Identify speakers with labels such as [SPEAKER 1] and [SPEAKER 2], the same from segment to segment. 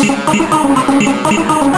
[SPEAKER 1] Thank you.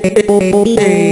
[SPEAKER 1] eh,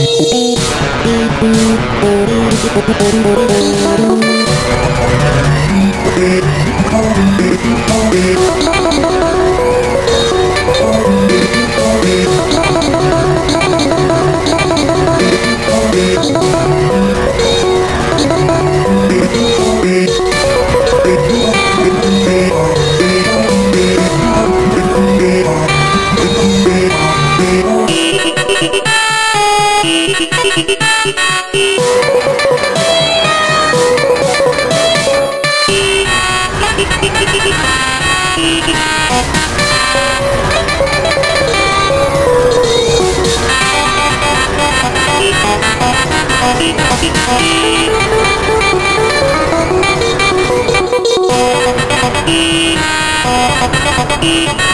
[SPEAKER 1] Thank you. Yeah.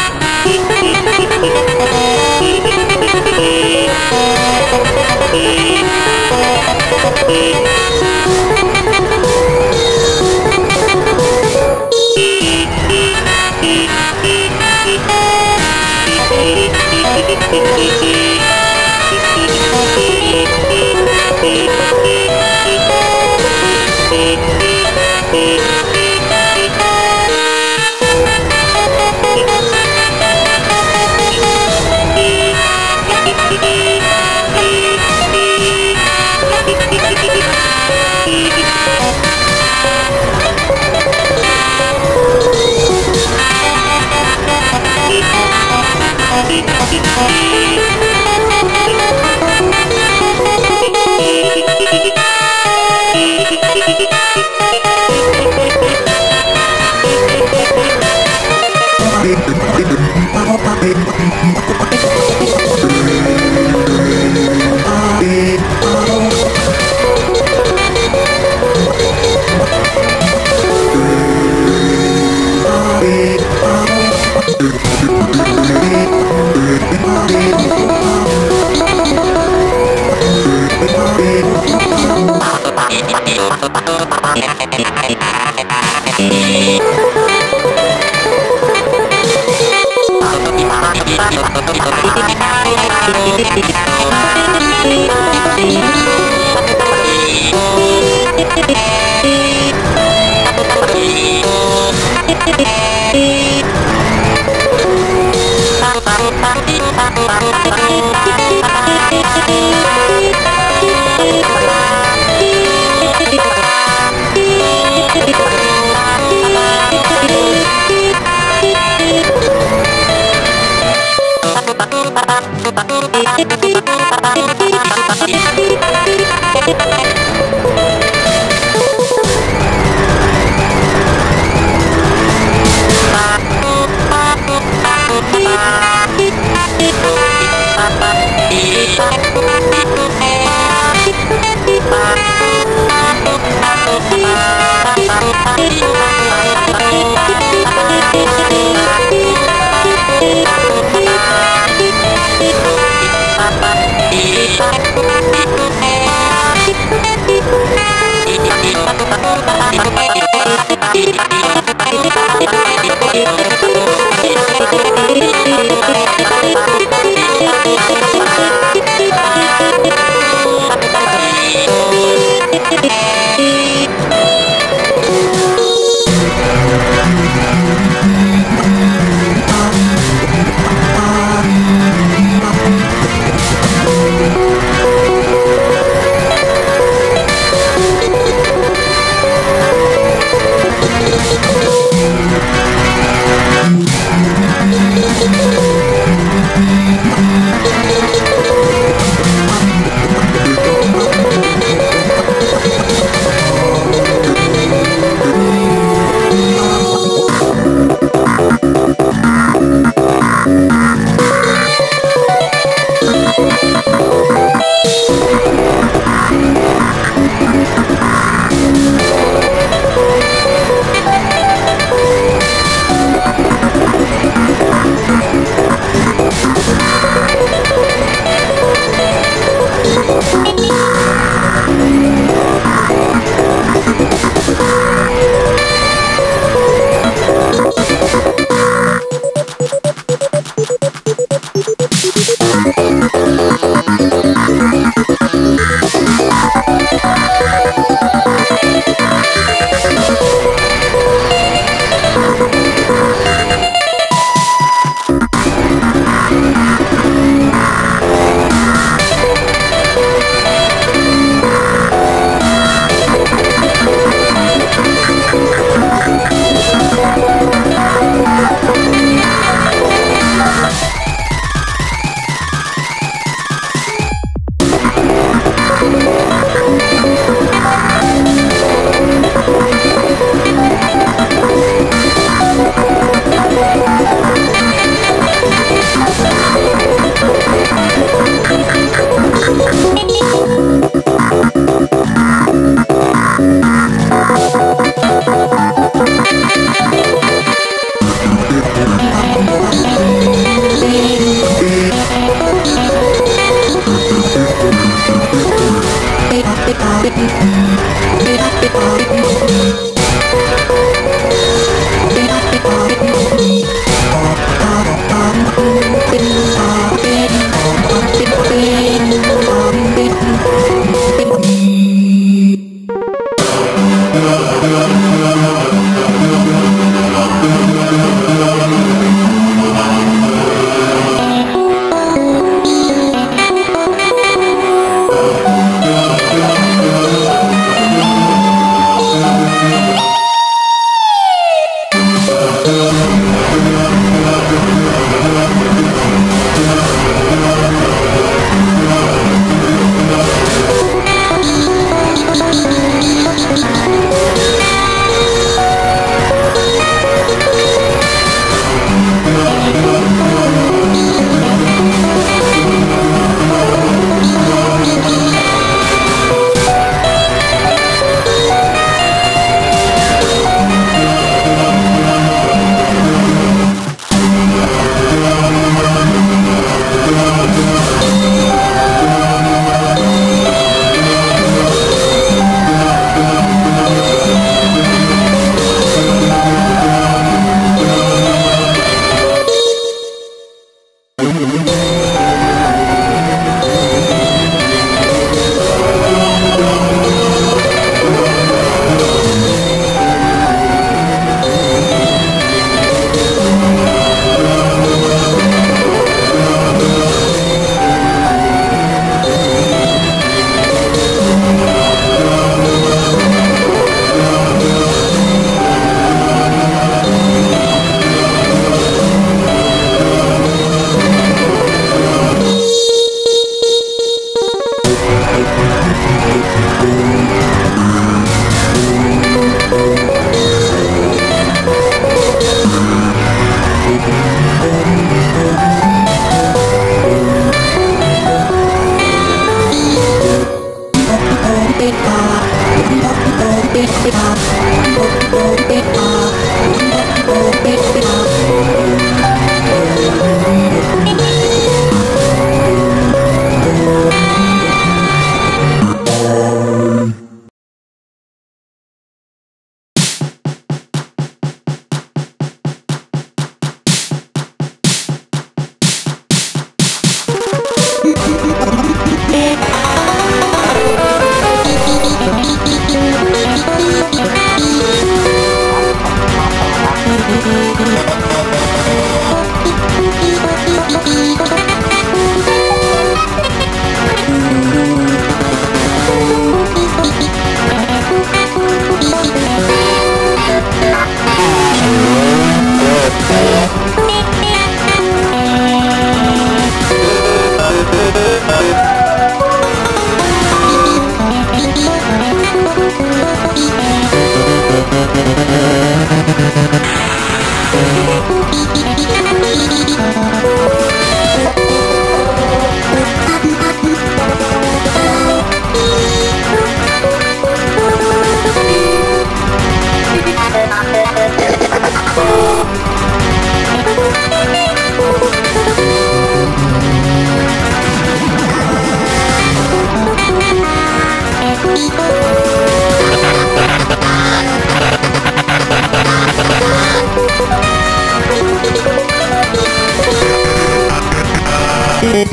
[SPEAKER 1] Bye.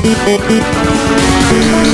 [SPEAKER 1] Thank you.